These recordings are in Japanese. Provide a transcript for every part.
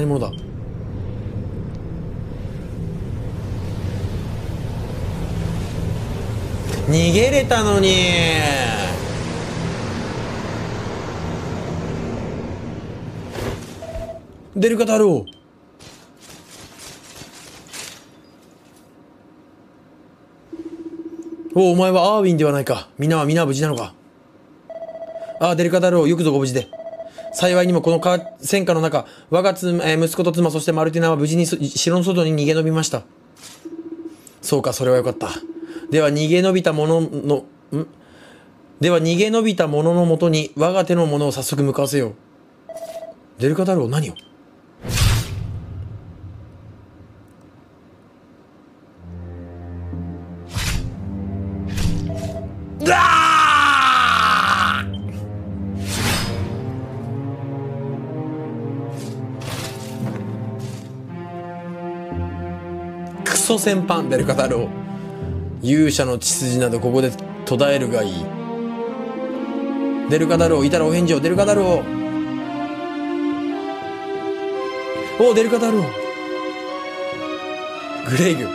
何者だ？逃げれたのに。出るかだろうおお前はアーウィンではないか。みんなは皆は無事なのか。ああデリカだろうよくぞご無事で。幸いにもこのか戦火の中我が妻、え息子と妻そしてマルティナは無事に城の外に逃げ延びました。そうかそれはよかった。では逃げ延びた者のん？では逃げ延びた者のもとに我が手の者を早速向かわせよう。デルカダルを何を？ソ戦犯デルカだろう勇者の血筋などここで途絶えるがいい。デルカだろういたらお返事を。デルカだろうおうデルカだろうグレイグ。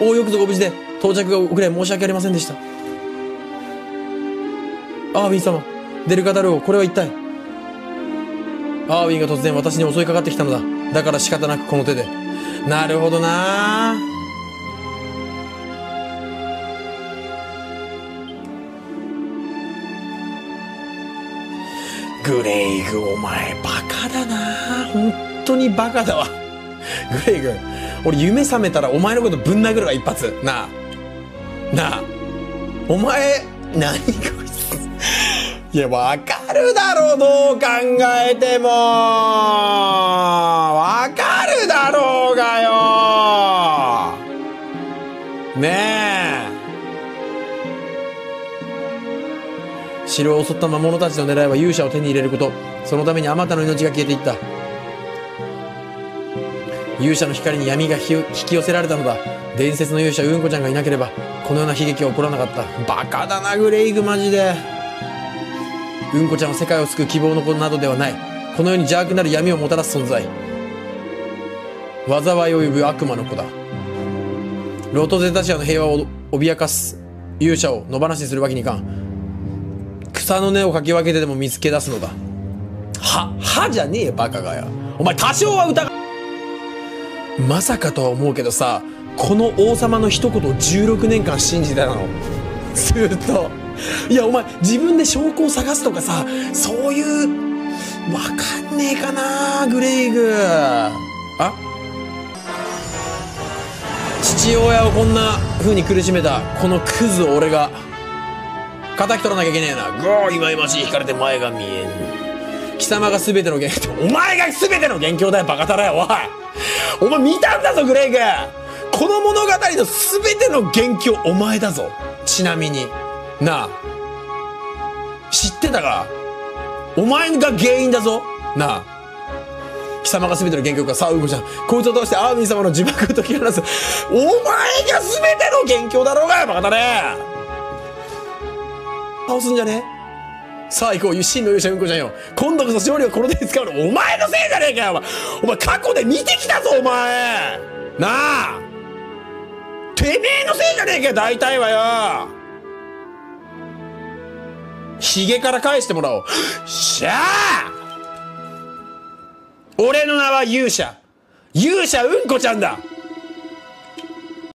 おおよくぞご無事で。到着が遅れ。申し訳ありませんでした。アーウィン様。デルカダルオこれは一体。アーウィンが突然私に襲いかかってきたのだ。だから仕方なくこの手で。なるほどな。グレイグお前バカだな。本当にバカだわ。グレイグ俺夢覚めたらお前のことぶん殴るわ一発。なあ。なあ。お前何こいつ。いやわかるだろどう考えても。わかるだろよ。ねえ。城を襲った魔物たちの狙いは勇者を手に入れること。そのためにあまたの命が消えていった。勇者の光に闇が引き寄せられたのだ。伝説の勇者うんこちゃんがいなければこのような悲劇は起こらなかった。バカだなグレイグマジで。うんこちゃんは世界を救う希望の子などではない。この世に邪悪なる闇をもたらす存在災いを呼ぶ悪魔の子だ。ロトゼタシアの平和を脅かす勇者を野放しにするわけにいかん。草の根をかき分けてでも見つけ出すのだ。ははじゃねえよバカがよお前多少は疑まさかとは思うけどさこの王様の一言を16年間信じてたの。ずっといやお前自分で証拠を探すとかさそういうわかんねえかなグレイグ。あ？父親をこんな風に苦しめたこのクズ俺が敵取らなきゃいけねえな。ゴー今今しい。引かれて前が見えん貴様が全ての元凶お前が全ての元凶だよバカタラよおい。お前見たんだぞグレイグこの物語の全ての元凶お前だぞ。ちなみになあ知ってたか？お前が原因だぞ。なあ。貴様が全ての元凶かさあうんこちゃんこいつを通してアーミン様の呪縛を解き放つ。お前が全ての元凶だろうがバカタレ倒すんじゃねさあ行こう、真の勇者うんこちゃんよ。今度こそ勝利をこの手に使うの、お前のせいじゃねえかよ、お前。お前過去で見てきたぞ、お前。なあ。てめえのせいじゃねえかよ、大体はよ。ヒゲから返してもらおう。しゃあ俺の名は勇者。勇者うんこちゃんだ